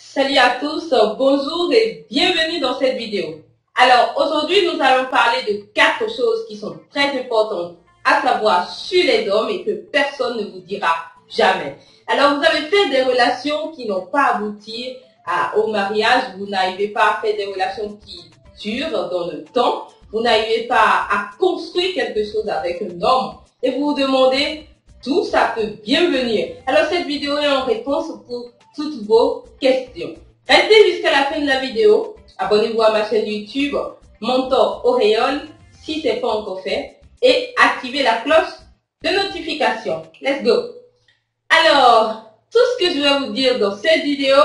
Salut à tous, bonjour et bienvenue dans cette vidéo. Alors aujourd'hui nous allons parler de quatre choses qui sont très importantes à savoir sur les hommes et que personne ne vous dira jamais. Alors vous avez fait des relations qui n'ont pas abouti au mariage, vous n'arrivez pas à faire des relations qui durent dans le temps, vous n'arrivez pas à construire quelque chose avec un homme et vous vous demandez d'où ça peut bien venir. Alors cette vidéo est en réponse pour toutes vos questions. Restez jusqu'à la fin de la vidéo. Abonnez-vous à ma chaîne YouTube Mentor Auréole si ce n'est pas encore fait et activez la cloche de notification. Let's go. Alors, tout ce que je vais vous dire dans cette vidéo,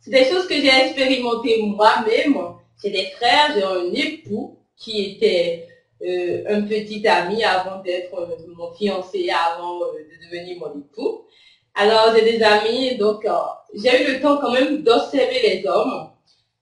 c'est des choses que j'ai expérimentées moi-même. J'ai des frères, j'ai un époux qui était euh, un petit ami avant d'être euh, mon fiancé, avant euh, de devenir mon époux. Alors, j'ai des amis, donc euh, j'ai eu le temps quand même d'observer les hommes.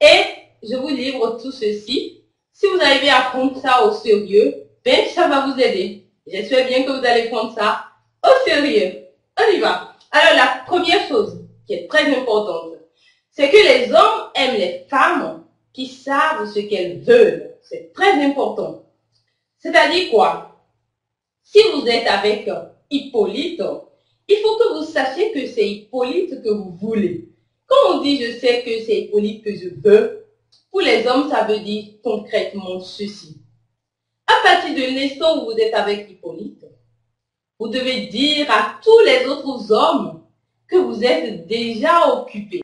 Et je vous livre tout ceci. Si vous arrivez à prendre ça au sérieux, ben ça va vous aider. J'espère bien que vous allez prendre ça au sérieux. On y va. Alors, la première chose qui est très importante, c'est que les hommes aiment les femmes qui savent ce qu'elles veulent. C'est très important. C'est-à-dire quoi? Si vous êtes avec Hippolyte, il faut que vous sachiez que c'est Hippolyte que vous voulez. Quand on dit je sais que c'est Hippolyte que je veux, pour les hommes, ça veut dire concrètement ceci. À partir de l'instant où vous êtes avec Hippolyte, vous devez dire à tous les autres hommes que vous êtes déjà occupés.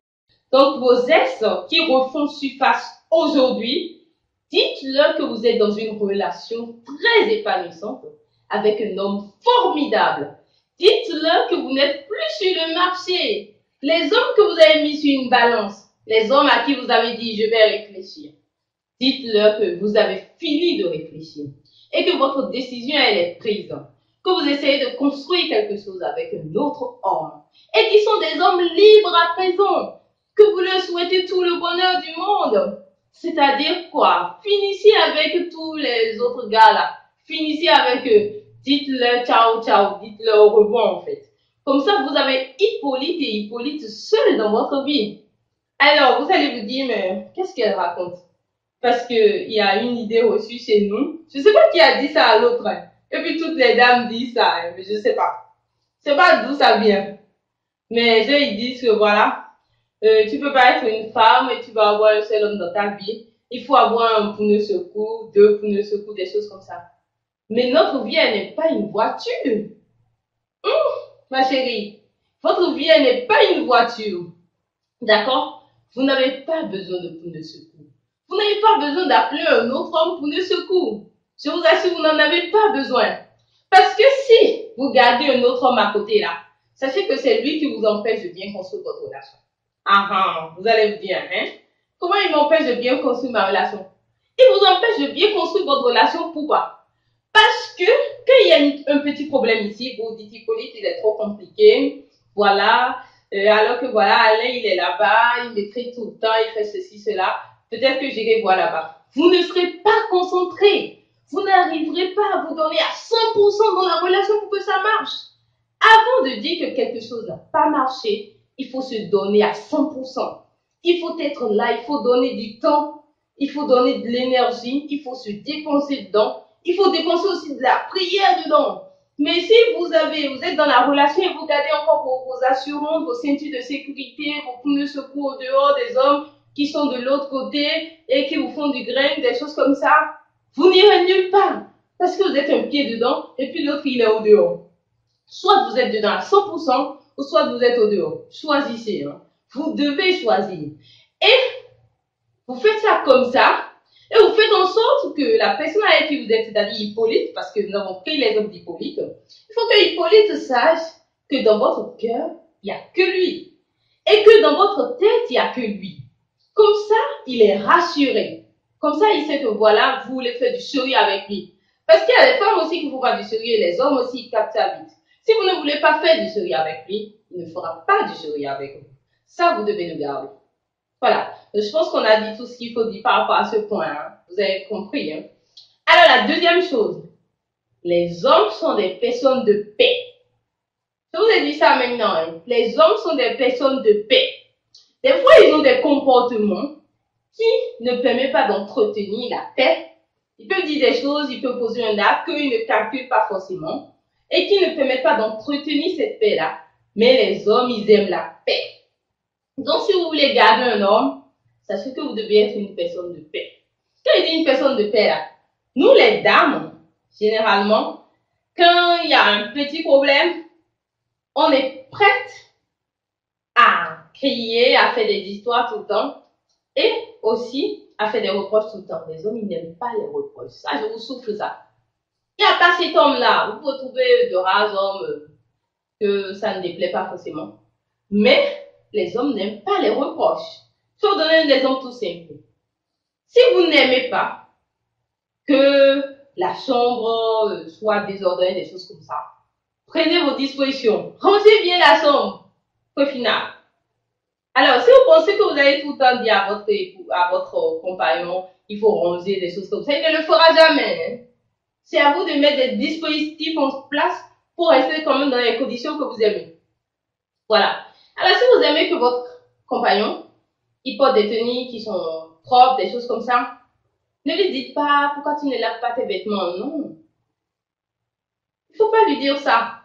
Donc vos ex qui refont surface aujourd'hui, dites-leur que vous êtes dans une relation très épanouissante avec un homme formidable Dites-leur que vous n'êtes plus sur le marché. Les hommes que vous avez mis sur une balance, les hommes à qui vous avez dit je vais réfléchir, dites-leur que vous avez fini de réfléchir et que votre décision elle est prise, que vous essayez de construire quelque chose avec un autre homme et qui sont des hommes libres à présent, que vous leur souhaitez tout le bonheur du monde. C'est-à-dire quoi? Finissez avec tous les autres gars là. Finissez avec eux dites-leur ciao, ciao, dites-leur au revoir en fait. Comme ça, vous avez Hippolyte et Hippolyte seuls dans votre vie. Alors, vous allez vous dire, mais qu'est-ce qu'elle raconte? Parce qu'il y a une idée reçue chez nous. Je sais pas qui a dit ça à l'autre. Hein. Et puis toutes les dames disent ça, hein, mais je sais pas. Je sais pas d'où ça vient. Mais eux, ils disent que voilà, euh, tu peux pas être une femme et tu vas avoir un seul homme dans ta vie. Il faut avoir un pneu secours, deux pneus secours, des choses comme ça. Mais notre vie, elle n'est pas une voiture. Hum, ma chérie, votre vie, elle n'est pas une voiture. D'accord? Vous n'avez pas besoin de pneus de secours. Vous n'avez pas besoin d'appeler un autre homme pour de secours. Je vous assure, vous n'en avez pas besoin. Parce que si vous gardez un autre homme à côté là, sachez que c'est lui qui vous empêche de bien construire votre relation. Ah ah, vous allez dire, hein? Comment il m'empêche de bien construire ma relation? Il vous empêche de bien construire votre relation, pourquoi parce que quand il y a un petit problème ici, vous dites Hippolyte, il est trop compliqué, voilà, euh, alors que voilà, Alain, il est là-bas, il m'écrit tout le temps, il fait ceci, cela, peut-être que j'irai voir là-bas. Vous ne serez pas concentré. Vous n'arriverez pas à vous donner à 100% dans la relation pour que ça marche. Avant de dire que quelque chose n'a pas marché, il faut se donner à 100%. Il faut être là, il faut donner du temps, il faut donner de l'énergie, il faut se dépenser dedans il faut dépenser aussi de la prière dedans. Mais si vous avez, vous êtes dans la relation et vous gardez encore vos, assurances, vos ceintures de sécurité, vos pneus secours au dehors des hommes qui sont de l'autre côté et qui vous font du grain, des choses comme ça, vous n'irez nulle part. Parce que vous êtes un pied dedans et puis l'autre il est au dehors. Soit vous êtes dedans à 100% ou soit vous êtes au dehors. Choisissez. Hein. Vous devez choisir. Et vous faites ça comme ça et vous faites en sorte que la personne avec qui vous êtes, c'est-à-dire Hippolyte, parce que nous avons pris l'exemple d'Hippolyte, il faut que Hippolyte sache que dans votre cœur, il n'y a que lui. Et que dans votre tête, il n'y a que lui. Comme ça, il est rassuré. Comme ça, il sait que voilà, vous voulez faire du sérieux avec lui. Parce qu'il y a des femmes aussi qui font pas du sérieux, les hommes aussi, ils captent ça vite. Si vous ne voulez pas faire du sérieux avec lui, il ne fera pas du sérieux avec vous. Ça, vous devez le garder. Voilà. Je pense qu'on a dit tout ce qu'il faut dire par rapport à ce point. Hein. Vous avez compris. Hein. Alors, la deuxième chose. Les hommes sont des personnes de paix. Je vous ai dit ça maintenant. Hein. Les hommes sont des personnes de paix. Des fois, ils ont des comportements qui ne permettent pas d'entretenir la paix. Ils peuvent dire des choses, ils peuvent poser un acte qu'ils ne calculent pas forcément et qui ne permettent pas d'entretenir cette paix-là. Mais les hommes, ils aiment la paix. Donc, si vous voulez garder un homme, sachez que vous devez être une personne de paix. Quand il dit une personne de paix, là, nous, les dames, généralement, quand il y a un petit problème, on est prête à crier, à faire des histoires tout le temps et aussi à faire des reproches tout le temps. Les hommes, ils n'aiment pas les reproches. Ça, je vous souffle ça. Il n'y a pas cet homme-là. Vous pouvez trouver de rares hommes que ça ne déplaît pas forcément. Mais les hommes n'aiment pas les reproches. Je vais vous donner un exemple tout simple. Si vous n'aimez pas que la chambre euh, soit désordonnée, des choses comme ça, prenez vos dispositions. Rangez bien la chambre. Au final. Alors, si vous pensez que vous allez tout le temps dire à votre, à votre compagnon, il faut ranger des choses comme ça, il ne le fera jamais. Hein. C'est à vous de mettre des dispositifs en place pour rester quand même dans les conditions que vous aimez. Voilà. Alors, si vous aimez que votre compagnon, il porte des tenues qui sont propres, des choses comme ça, ne lui dites pas pourquoi tu ne laves pas tes vêtements. Non. Il ne faut pas lui dire ça.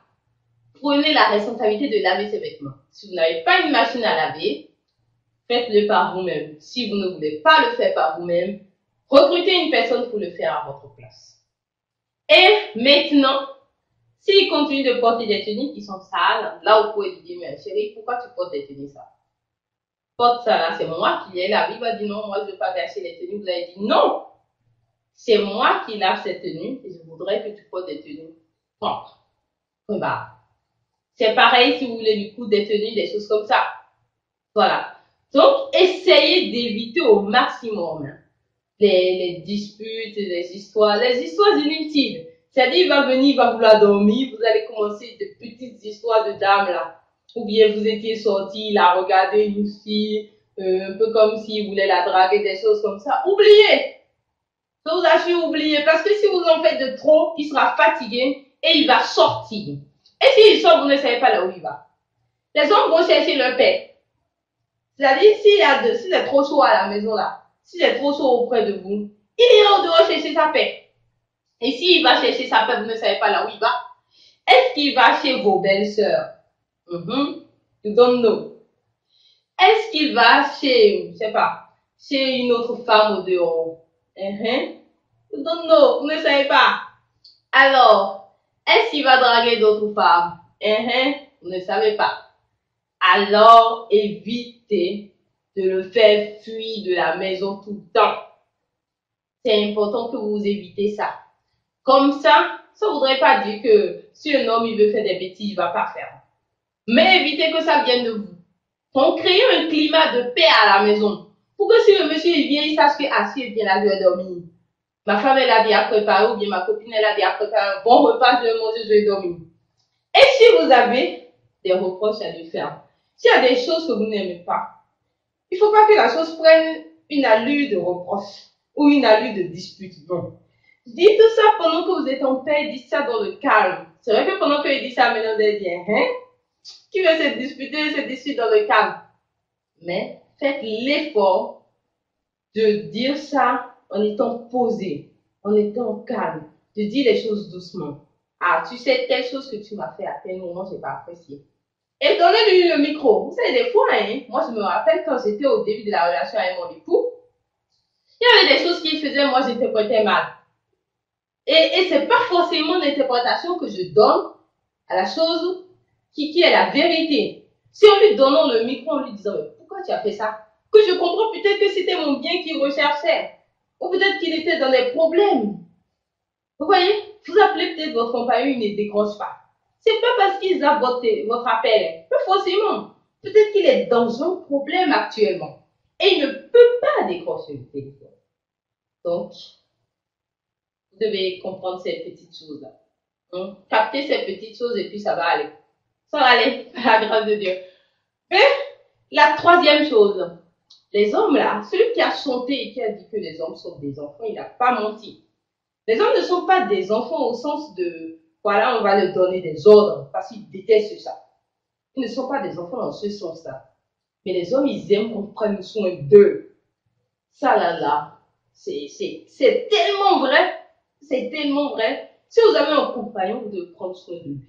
Prenez la responsabilité de laver ses vêtements. Si vous n'avez pas une machine à laver, faites-le par vous-même. Si vous ne voulez pas le faire par vous-même, recrutez une personne pour le faire à votre place. Et maintenant, s'il continue de porter des tenues qui sont sales, là vous pouvez lui dire, mais chérie, pourquoi tu portes des tenues sales? Porte ça là, c'est moi qui ai la va dire non, moi je ne veux pas gâcher les tenues. Vous allez dire non, c'est moi qui lave ces tenues et je voudrais que tu portes des tenues propres. C'est pareil si vous voulez lui coudre des tenues, des choses comme ça. Voilà. Donc, essayez d'éviter au maximum hein les, disputes, les histoires, les histoires inutiles. C'est-à-dire, il va venir, il va vouloir dormir, vous allez commencer de petites histoires de dames là. Ou bien vous étiez sorti, il a regardé une fille, euh, un peu comme s'il voulait la draguer, des choses comme ça. Oubliez! Je vous assure, oubliez. Parce que si vous en faites de trop, il sera fatigué et il va sortir. Et s'il sort, vous ne savez pas là où il va. Les hommes vont chercher leur paix. C'est-à-dire, s'il y a de, si c'est trop chaud à la maison là, si c'est trop chaud auprès de vous, il ira au dehors chercher sa paix. Et s'il va chercher sa paix, vous ne savez pas là où il va. Est-ce qu'il va chez vos belles-sœurs? Mm You don't know. Est-ce qu'il va chez, je sais pas, chez une autre femme au dehors? Uh You don't know. Vous ne savez pas. Alors, est-ce qu'il va draguer d'autres femmes? Uh Vous ne savez pas. Alors, évitez de le faire fuir de la maison tout le temps. C'est important que vous évitez ça. Comme ça, ça voudrait pas dire que si un homme il veut faire des bêtises, il va pas faire. Mais évitez que ça vienne de vous. On crée un climat de paix à la maison. Pour que si le monsieur il vient, il sache que ah, bien là, je vais dormir. Ma femme elle a bien préparé ou bien ma copine elle a bien préparé un bon repas, je vais manger, je vais dormir. Et si vous avez des reproches à lui faire, s'il y a des choses que vous n'aimez pas, il faut pas que la chose prenne une allure de reproche ou une allure de dispute. Non. Dites tout ça pendant que vous êtes en paix, dites ça dans le calme. C'est vrai que pendant qu'il dit ça, maintenant, allez dire, hein? Qui veut se disputer, se disputer dans le calme? Mais faites l'effort de dire ça en étant posé, en étant calme, de dire les choses doucement. Ah, tu sais, telle chose que tu m'as fait à tel moment, je n'ai pas apprécié. Et donnez-lui le micro. Vous savez, des fois, hein, moi, je me rappelle quand j'étais au début de la relation avec mon époux, il y avait des choses qu'il faisait, moi, j'interprétais mal. Et, et c'est pas forcément l'interprétation que je donne à la chose qui, qui est la vérité. Si on lui donnant le micro, en lui disant, mais pourquoi tu as fait ça? Que je comprends peut-être que c'était mon bien qu'il recherchait. Ou peut-être qu'il était dans des problèmes. Vous voyez? Vous appelez peut-être votre compagnon, il ne décroche pas. C'est pas parce qu'ils a voté votre appel. Pas forcément. Peut-être qu'il est dans un problème actuellement. Et il ne peut pas décrocher le téléphone. Donc, vous devez comprendre ces petites choses-là. Hein? Capter ces petites choses et puis ça va aller. Ça va aller, par la grâce de Dieu. Mais, la troisième chose. Les hommes là, celui qui a chanté et qui a dit que les hommes sont des enfants, il n'a pas menti. Les hommes ne sont pas des enfants au sens de voilà, on va leur donner des ordres parce qu'ils détestent ça. Ils ne sont pas des enfants dans ce sens-là. Mais les hommes, ils aiment qu'on prenne soin d'eux. Ça là là, c'est tellement vrai. C'est tellement vrai. Si vous avez un compagnon, vous devez prendre soin de lui.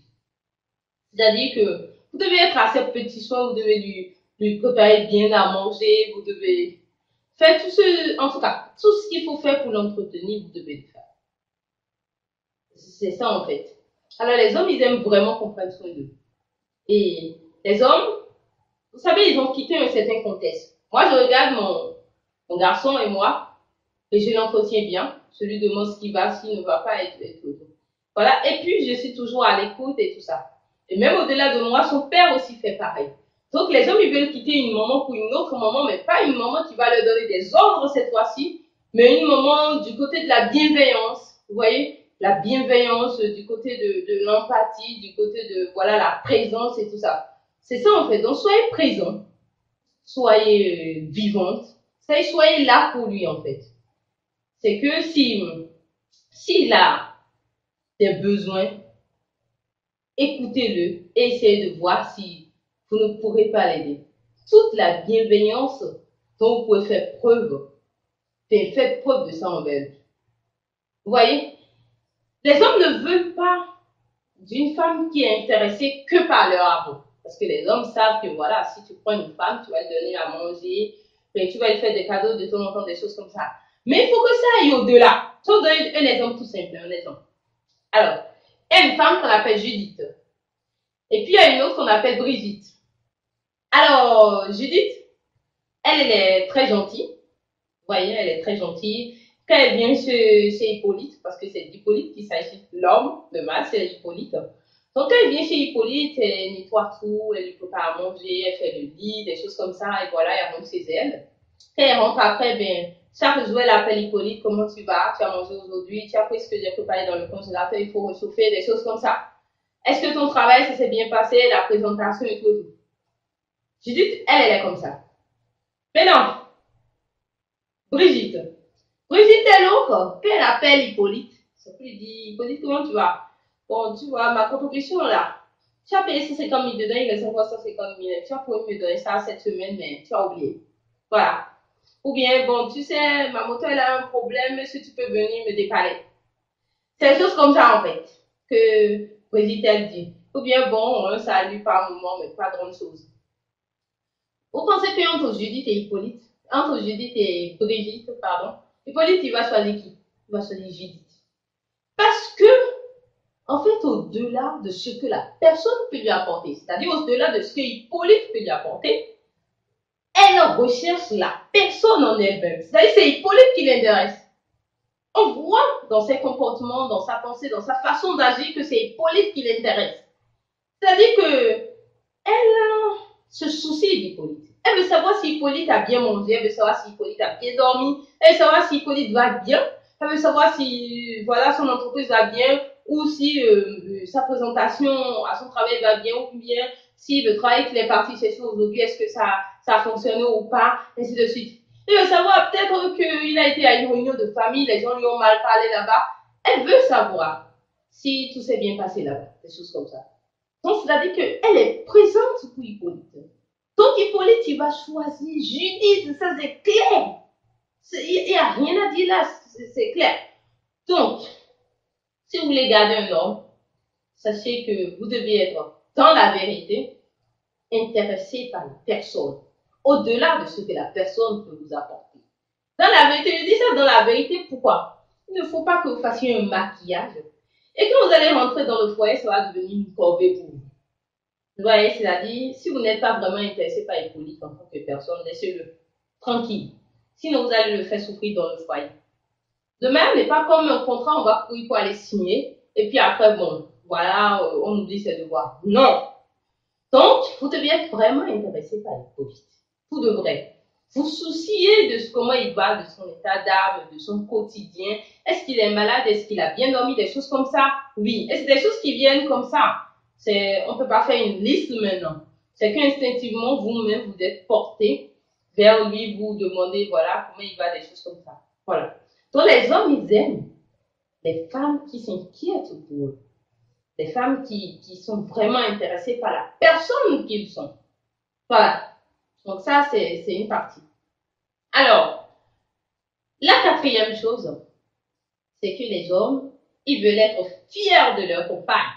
C'est-à-dire que vous devez être assez petit soin, vous devez lui, préparer bien à manger, vous devez faire tout ce, en tout cas, tout ce qu'il faut faire pour l'entretenir, vous devez le faire. C'est ça en fait. Alors les hommes, ils aiment vraiment qu'on prenne soin d'eux. Et les hommes, vous savez, ils ont quitté un certain contexte. Moi, je regarde mon garçon et moi, et je l'entretiens bien. Je lui demande ce qui va, ce qui ne va pas, et tout, Voilà. Et puis, je suis toujours à l'écoute et tout ça. Et même au-delà de moi, son père aussi fait pareil. Donc, les hommes, ils veulent quitter une maman pour une autre maman, mais pas une maman qui va leur donner des ordres cette fois-ci, mais une maman du côté de la bienveillance. Vous voyez? La bienveillance, du côté de, de l'empathie, du côté de, voilà, la présence et tout ça. C'est ça, en fait. Donc, soyez présents. Soyez euh, vivantes. Soyez là pour lui, en fait. C'est que si, s'il a des besoins, écoutez-le et essayez de voir si vous ne pourrez pas l'aider. Toute la bienveillance dont vous pouvez faire preuve, faites preuve de ça envers lui. Vous voyez, les hommes ne veulent pas d'une femme qui est intéressée que par leur argent. Parce que les hommes savent que voilà, si tu prends une femme, tu vas lui donner à manger, tu vas lui faire des cadeaux de temps en temps, des choses comme ça. Mais il faut que ça aille au-delà. Je vous donner un exemple tout simple, un exemple. Alors, il y a une femme qu'on appelle Judith. Et puis il y a une autre qu'on appelle Brigitte. Alors, Judith, elle, est très gentille. Vous voyez, elle est très gentille. Quand elle vient chez, chez Hippolyte, parce que c'est d'Hippolyte qu'il s'agit, l'homme, le mâle, c'est Hippolyte. Donc, quand elle vient chez Hippolyte, elle nettoie tout, elle lui prépare à manger, elle fait le lit, des choses comme ça, et voilà, elle rentre chez elle. Quand elle rentre après, ben, chaque jour, elle appelle Hippolyte, comment tu vas, tu as mangé aujourd'hui, tu as pris ce que j'ai préparé dans le congélateur, il faut réchauffer, des choses comme ça. Est-ce que ton travail, ça s'est bien passé, la présentation et tout, et tout? Judith, elle, elle est comme ça. Maintenant, Brigitte. Brigitte est l'autre. Quand elle appelle Hippolyte, peut lui dire, Hippolyte, comment tu vas? Bon, tu vois, ma contribution là, tu as payé 150 000 dedans, il reste encore 150 000. Tu as pu me donner ça cette semaine, mais tu as oublié. Voilà. Ou bien, bon, tu sais, ma moto, elle a un problème, est-ce que tu peux venir me dépanner? C'est des choses comme ça, en fait, que Brigitte, dit. Ou bien, bon, un salut par moment, mais pas grand chose. Vous pensez qu'entre Judith et Hippolyte, entre Judith et Brigitte, pardon, Hippolyte, il va choisir qui? Il va choisir Judith. Parce que, en fait, au-delà de ce que la personne peut lui apporter, c'est-à-dire au-delà de ce que Hippolyte peut lui apporter, elle recherche la personne en elle-même. C'est-à-dire c'est Hippolyte qui l'intéresse. On voit dans ses comportements, dans sa pensée, dans sa façon d'agir que c'est Hippolyte qui l'intéresse. C'est-à-dire que elle se soucie d'Hippolyte. Elle veut savoir si Hippolyte a bien mangé, elle veut savoir si Hippolyte a bien dormi, elle veut savoir si Hippolyte va bien, elle veut savoir si voilà son entreprise va bien ou si euh, euh, sa présentation à son travail va bien ou bien si le travail qu'il est parti chercher aujourd'hui, est-ce que ça, ça a fonctionné ou pas, ainsi de suite. Elle veut savoir peut-être qu'il a été à une réunion de famille, les gens lui ont mal parlé là-bas. Elle veut savoir si tout s'est bien passé là-bas, des choses comme ça. Donc, c'est-à-dire qu'elle est présente pour Hippolyte. Donc, Hippolyte, il va choisir Judith, ça c'est clair. Il n'y a rien à dire là, c'est clair. Donc, si vous voulez garder un homme, sachez que vous devez être dans la vérité, intéressé par la personne, au-delà de ce que la personne peut vous apporter. Dans la vérité, je dis ça dans la vérité, pourquoi? Il ne faut pas que vous fassiez un maquillage et que vous allez rentrer dans le foyer, ça va devenir une corvée pour vous. Vous voyez, c'est-à-dire, si vous n'êtes pas vraiment intéressé par Hippolyte en tant que personne, laissez-le tranquille. Sinon, vous allez le faire souffrir dans le foyer. De même, n'est pas comme un contrat, on va courir pour aller signer, et puis après, bon, voilà, on oublie ses devoirs. Non. Donc, vous devez être vraiment intéressé par Vous devrez vous soucier de comment il va, de son état d'âme, de son quotidien. Est-ce qu'il est malade? Est-ce qu'il a bien dormi? Des choses comme ça? Oui. Et c'est des choses qui viennent comme ça? C'est, on peut pas faire une liste maintenant. C'est qu'instinctivement, vous-même, vous êtes porté vers lui, vous demandez, voilà, comment il va, des choses comme ça. Voilà. Donc, les hommes, ils aiment les femmes qui s'inquiètent pour eux. Des femmes qui, qui sont vraiment intéressées par la personne qu'ils sont. Voilà. Donc ça, c'est une partie. Alors, la quatrième chose, c'est que les hommes, ils veulent être fiers de leur compagne.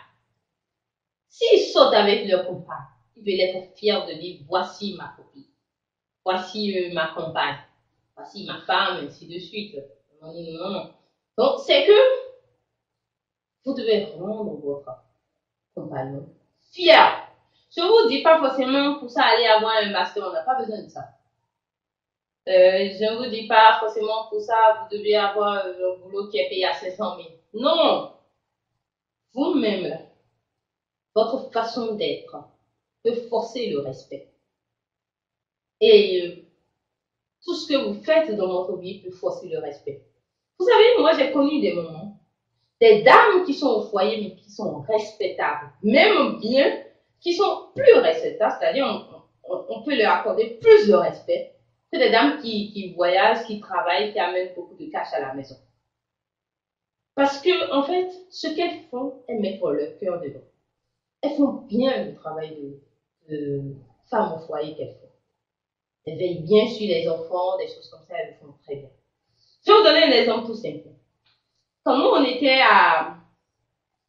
S'ils sautent avec leur compagne, ils veulent être fiers de dire, voici ma copine, voici euh, ma compagne, voici ma femme, ainsi de suite. Non, non, non. Donc, c'est que vous devez rendre votre compagnon fier. Je vous dis pas forcément pour ça aller avoir un master, on n'a pas besoin de ça. Euh, je ne vous dis pas forcément pour ça, vous devez avoir un boulot qui est payé à 500 000. Non! Vous-même, votre façon d'être peut forcer le respect. Et euh, tout ce que vous faites dans votre vie peut forcer le respect. Vous savez, moi j'ai connu des moments, des dames qui sont au foyer mais qui sont respectables, même bien, qui sont plus respectables, c'est-à-dire on peut leur accorder plus de respect c'est des dames qui, qui voyagent, qui travaillent, qui amènent beaucoup de cash à la maison. Parce que, en fait, ce qu'elles font, elles mettent leur cœur dedans. Elles font bien le travail de, de femme au foyer qu'elles font. Elles veillent bien sur les enfants, des choses comme ça, elles le font très bien. Je vais vous donner un exemple tout simple. Quand nous, on était à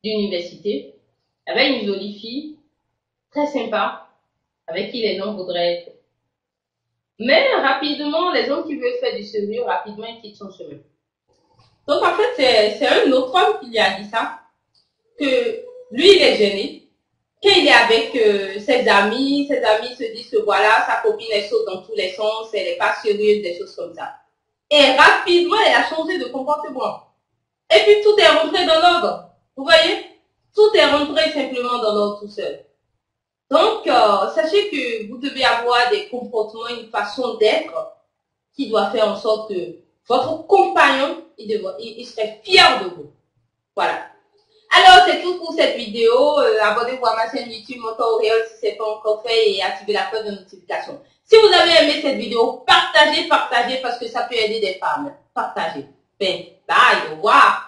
l'université, il y avait une jolie fille, très sympa, avec qui les gens voudraient être mais rapidement, les hommes qui veulent faire du sérieux, rapidement, ils quittent son chemin. Donc en fait, c'est un autre homme qui lui a dit ça, que lui, il est gêné. Quand il est avec euh, ses amis, ses amis se disent que voilà, sa copine, elle saute dans tous les sens, elle n'est pas sérieuse, des choses comme ça. Et rapidement, elle a changé de comportement. Et puis tout est rentré dans l'ordre. Vous voyez? Tout est rentré simplement dans l'ordre tout seul. Donc, euh, sachez que vous devez avoir des comportements, une façon d'être qui doit faire en sorte que votre compagnon, il, serait fier de vous. Voilà. Alors, c'est tout pour cette vidéo. Euh, abonnez-vous à ma chaîne YouTube Motor Réel si ce n'est pas encore fait et activez la cloche de notification. Si vous avez aimé cette vidéo, partagez, partagez parce que ça peut aider des femmes. Partagez. Ben, bye, au revoir.